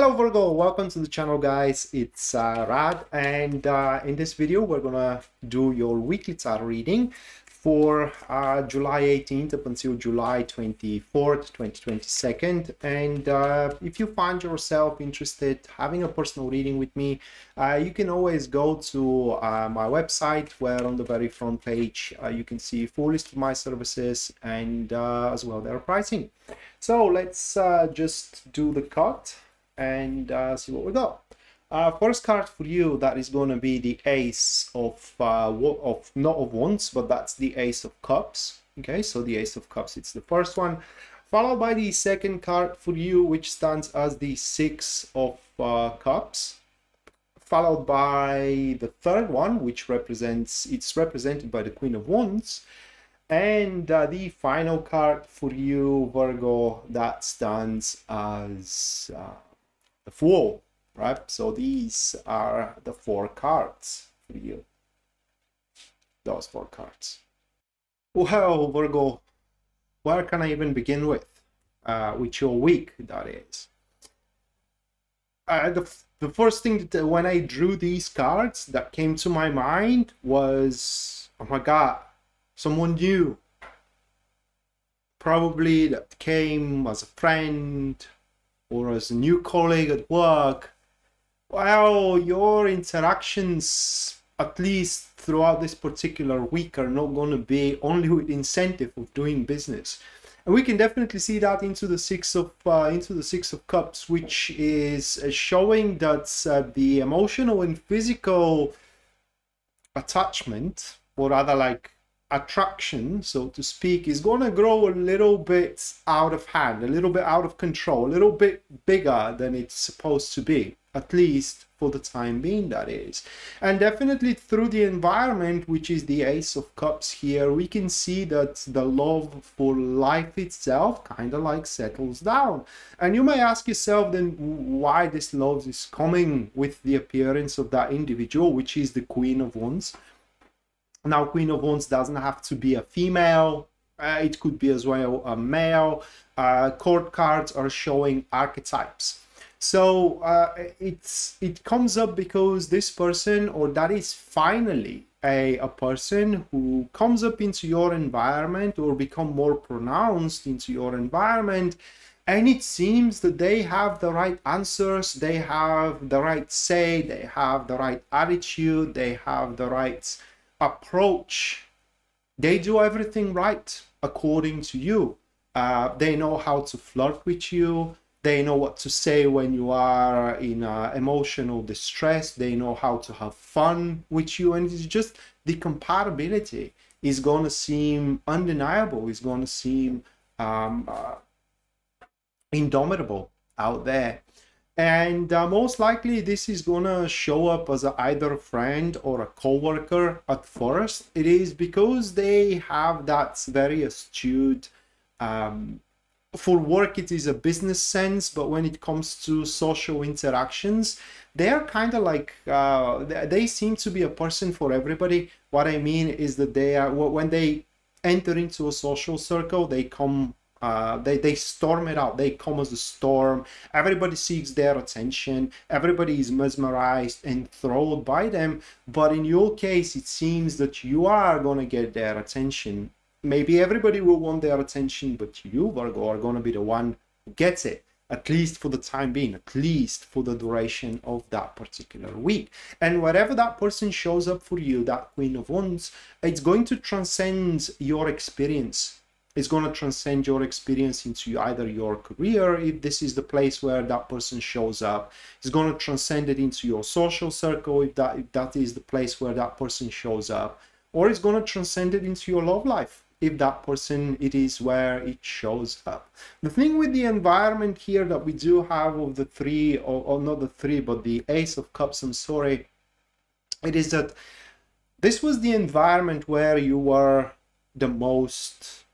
Hello Virgo, welcome to the channel guys, it's uh, Rad and uh, in this video we're gonna do your weekly tarot reading for uh, July 18th up until July 24th, 2022 and uh, if you find yourself interested having a personal reading with me, uh, you can always go to uh, my website where on the very front page you can see a full list of my services and as well their pricing. So let's just do the cut and uh, see what we got. Uh, first card for you that is going to be the ace of uh, of not of wands but that's the ace of cups. Okay so the ace of cups it's the first one. Followed by the second card for you which stands as the six of uh, cups. Followed by the third one which represents it's represented by the queen of wands. And uh, the final card for you virgo that stands as uh, the Fool, right? So these are the four cards for you. Those four cards. Well, Virgo, where can I even begin with? Uh, with your week, that is. Uh, the, the first thing that when I drew these cards that came to my mind was, oh my god, someone new. Probably that came as a friend, or as a new colleague at work, well, your interactions, at least throughout this particular week, are not going to be only with incentive of doing business. And we can definitely see that into the six of uh, into the six of cups, which is uh, showing that uh, the emotional and physical attachment, or rather like attraction, so to speak, is going to grow a little bit out of hand, a little bit out of control, a little bit bigger than it's supposed to be, at least for the time being, that is. And definitely through the environment, which is the Ace of Cups here, we can see that the love for life itself kind of like settles down. And you may ask yourself then why this love is coming with the appearance of that individual, which is the Queen of Wands now, Queen of Wands doesn't have to be a female. Uh, it could be as well a male. Uh, court cards are showing archetypes. So uh, it's it comes up because this person or that is finally a, a person who comes up into your environment or become more pronounced into your environment and it seems that they have the right answers they have the right say they have the right attitude they have the right approach, they do everything right according to you. Uh, they know how to flirt with you. They know what to say when you are in uh, emotional distress. They know how to have fun with you. And it's just the compatibility is going to seem undeniable. It's going to seem um, uh, indomitable out there and uh, most likely this is gonna show up as a, either a friend or a co-worker at first. It is because they have that very astute um, for work it is a business sense but when it comes to social interactions they're kind of like uh, they seem to be a person for everybody. What i mean is that they are when they enter into a social circle they come uh, they, they storm it out. They come as a storm. Everybody seeks their attention. Everybody is mesmerized, and enthralled by them. But in your case, it seems that you are going to get their attention. Maybe everybody will want their attention, but you, Virgo, are going to be the one who gets it at least for the time being, at least for the duration of that particular week. And wherever that person shows up for you, that Queen of Wands, it's going to transcend your experience is going to transcend your experience into either your career if this is the place where that person shows up. It's going to transcend it into your social circle if that if that is the place where that person shows up. Or it's going to transcend it into your love life if that person it is where it shows up. The thing with the environment here that we do have of the three or, or not the three but the ace of cups i'm sorry it is that this was the environment where you were the most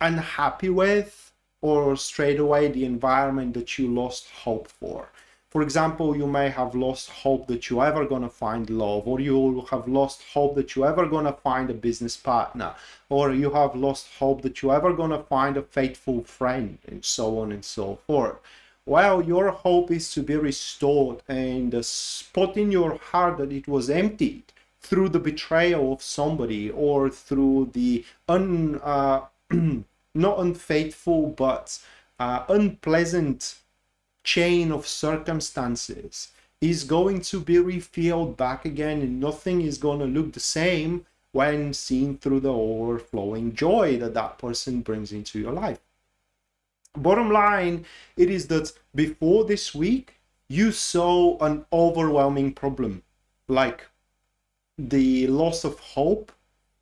unhappy with or straight away the environment that you lost hope for. For example, you may have lost hope that you're ever going to find love, or you have lost hope that you're ever going to find a business partner, or you have lost hope that you're ever going to find a faithful friend, and so on and so forth. well, your hope is to be restored, and the spot in your heart that it was emptied through the betrayal of somebody or through the un, uh, not unfaithful but uh, unpleasant chain of circumstances is going to be refilled back again and nothing is going to look the same when seen through the overflowing joy that that person brings into your life. Bottom line, it is that before this week, you saw an overwhelming problem, like the loss of hope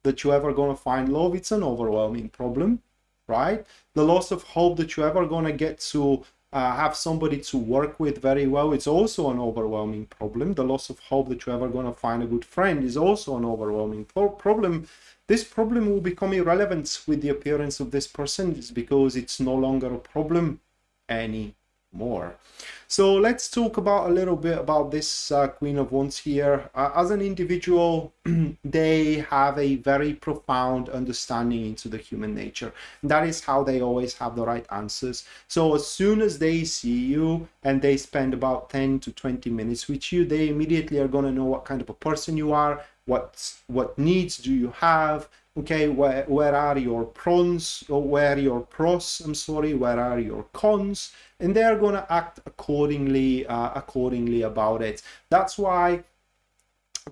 that you ever going to find love. It's an overwhelming problem, right? The loss of hope that you ever going to get to uh, have somebody to work with very well, it's also an overwhelming problem. The loss of hope that you're ever going to find a good friend is also an overwhelming problem. This problem will become irrelevant with the appearance of this person because it's no longer a problem any more. So let's talk about a little bit about this uh, Queen of Wands here. Uh, as an individual, they have a very profound understanding into the human nature. That is how they always have the right answers. So as soon as they see you and they spend about 10 to 20 minutes with you, they immediately are going to know what kind of a person you are, what what needs do you have, okay where, where are your pros or where your pros i'm sorry where are your cons? And they're going to act accordingly uh, accordingly about it. That's why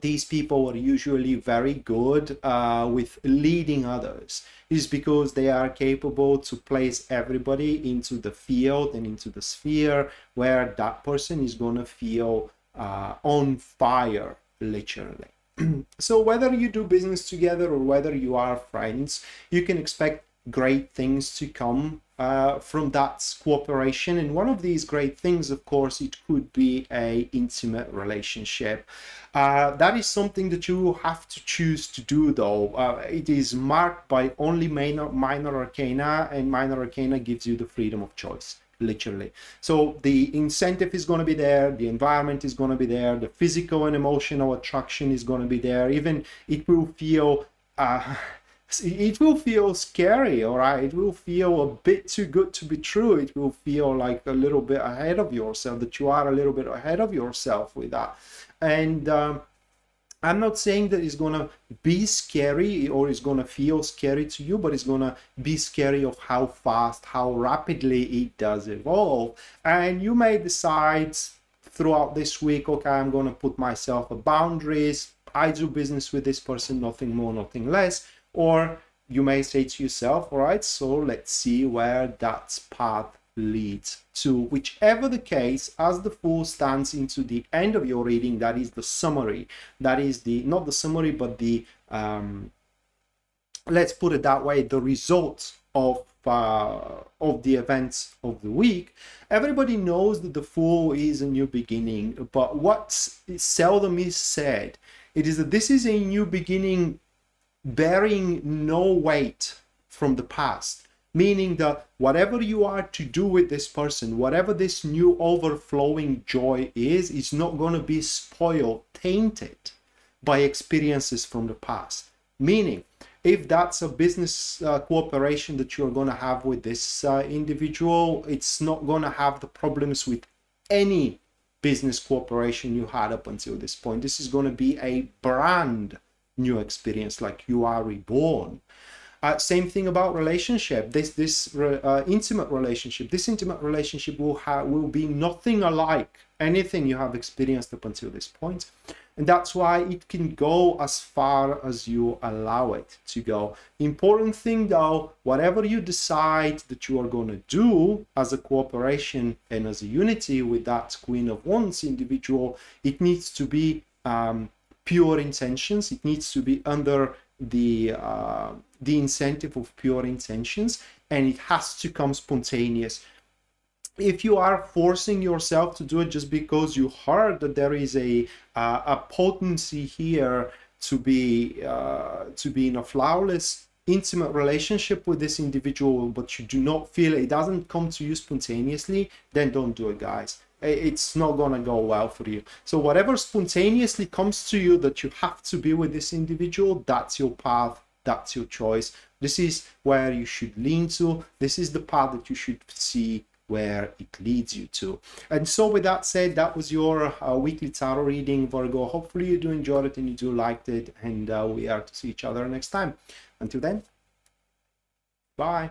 these people are usually very good uh, with leading others is because they are capable to place everybody into the field and into the sphere where that person is going to feel uh, on fire literally so whether you do business together or whether you are friends, you can expect great things to come uh, from that cooperation. And one of these great things, of course, it could be a intimate relationship. Uh, that is something that you have to choose to do, though. Uh, it is marked by only minor, minor arcana, and minor arcana gives you the freedom of choice literally. So the incentive is going to be there, the environment is going to be there, the physical and emotional attraction is going to be there. Even it will feel. Uh, it will feel scary all right it will feel a bit too good to be true it will feel like a little bit ahead of yourself that you are a little bit ahead of yourself with that and um, I'm not saying that it's gonna be scary or it's gonna feel scary to you, but it's gonna be scary of how fast, how rapidly it does evolve. And you may decide throughout this week, okay, I'm gonna put myself a boundaries. I do business with this person, nothing more, nothing less. Or you may say to yourself, all right, so let's see where that path leads to whichever the case as the fool stands into the end of your reading that is the summary. That is the not the summary but the um let's put it that way the results of uh, of the events of the week. Everybody knows that the fool is a new beginning but what seldom is said it is that this is a new beginning bearing no weight from the past meaning that whatever you are to do with this person, whatever this new overflowing joy is, is not going to be spoiled, tainted by experiences from the past. Meaning, if that's a business uh, cooperation that you're going to have with this uh, individual, it's not going to have the problems with any business cooperation you had up until this point. This is going to be a brand new experience, like you are reborn. Uh, same thing about relationship. This this uh, intimate relationship. This intimate relationship will have will be nothing alike anything you have experienced up until this point, and that's why it can go as far as you allow it to go. Important thing though, whatever you decide that you are going to do as a cooperation and as a unity with that Queen of Wands individual, it needs to be um, pure intentions. It needs to be under the uh, the incentive of pure intentions and it has to come spontaneous. If you are forcing yourself to do it just because you heard that there is a uh, a potency here to be uh, to be in a flawless intimate relationship with this individual but you do not feel it doesn't come to you spontaneously then don't do it guys it's not gonna go well for you so whatever spontaneously comes to you that you have to be with this individual that's your path that's your choice this is where you should lean to this is the path that you should see where it leads you to. And so with that said, that was your uh, weekly tarot reading, Virgo. Hopefully you do enjoy it and you do liked it. And uh, we are to see each other next time. Until then, bye.